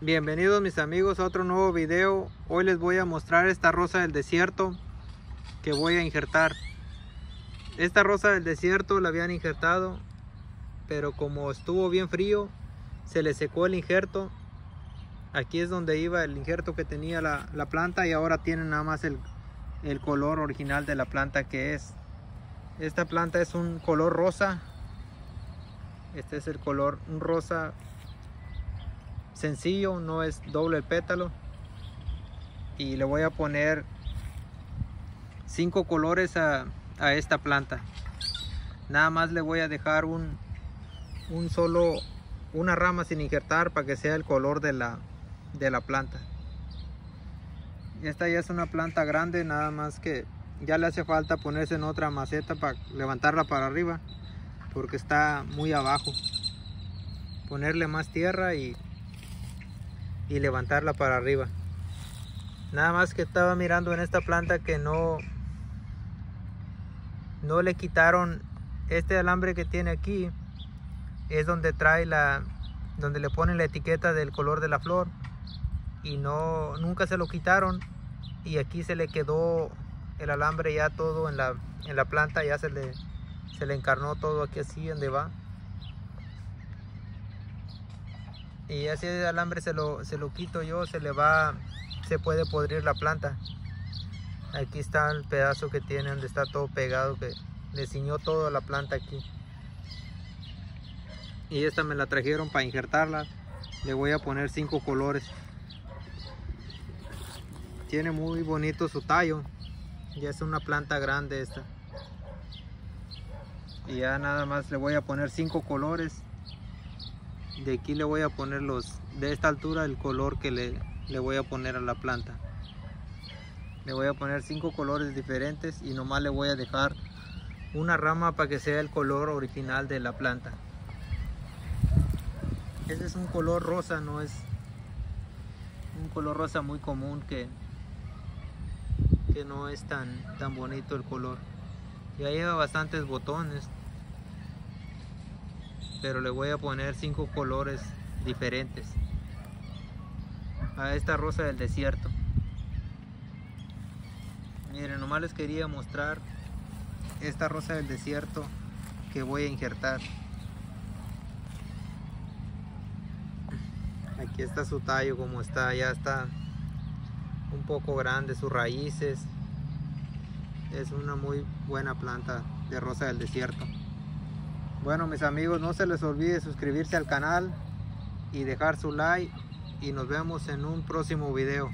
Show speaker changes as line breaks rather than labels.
Bienvenidos mis amigos a otro nuevo video. Hoy les voy a mostrar esta rosa del desierto que voy a injertar. Esta rosa del desierto la habían injertado, pero como estuvo bien frío, se le secó el injerto. Aquí es donde iba el injerto que tenía la, la planta y ahora tiene nada más el, el color original de la planta que es. Esta planta es un color rosa. Este es el color, un rosa sencillo, no es doble el pétalo. Y le voy a poner cinco colores a, a esta planta. Nada más le voy a dejar un, un solo, una rama sin injertar para que sea el color de la, de la planta. Esta ya es una planta grande, nada más que ya le hace falta ponerse en otra maceta para levantarla para arriba porque está muy abajo. Ponerle más tierra y y levantarla para arriba. Nada más que estaba mirando en esta planta que no no le quitaron este alambre que tiene aquí. Es donde trae la donde le ponen la etiqueta del color de la flor. Y no nunca se lo quitaron. Y aquí se le quedó el alambre ya todo en la, en la planta. Ya se le se le encarnó todo aquí así donde va y así el alambre se lo, se lo quito yo, se le va, se puede podrir la planta. Aquí está el pedazo que tiene donde está todo pegado, que le ciñó toda la planta aquí. Y esta me la trajeron para injertarla. Le voy a poner cinco colores. Tiene muy bonito su tallo. Ya es una planta grande esta. Y ya nada más le voy a poner cinco colores de aquí le voy a poner los de esta altura el color que le, le voy a poner a la planta. Le voy a poner cinco colores diferentes y nomás le voy a dejar una rama para que sea el color original de la planta. Ese es un color rosa no es un color rosa muy común que que no es tan tan bonito el color. Ya lleva bastantes botones pero le voy a poner cinco colores diferentes a esta rosa del desierto. Miren nomás les quería mostrar esta rosa del desierto que voy a injertar. Aquí está su tallo como está ya está un poco grande sus raíces. Es una muy buena planta de rosa del desierto bueno mis amigos, no se les olvide suscribirse al canal y dejar su like y nos vemos en un próximo video.